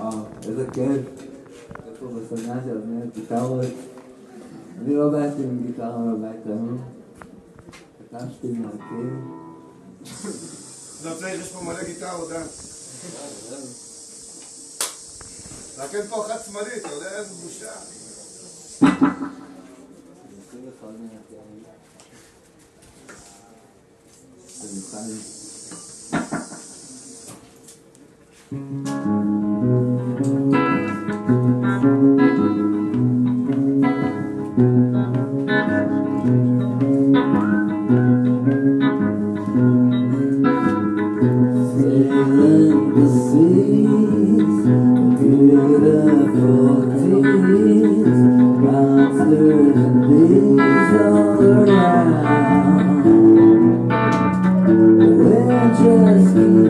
וואו, איזה כיף. איפה בסדנה של אבנר גיטרות. אני לא באתי עם גיטרה בבית היום. כתבתי מהכיר. לא צריך, יש פה מלא גיטרות, אה? רק אין פה אחת שמאלית, אתה יודע איזה בושה. Sailing the just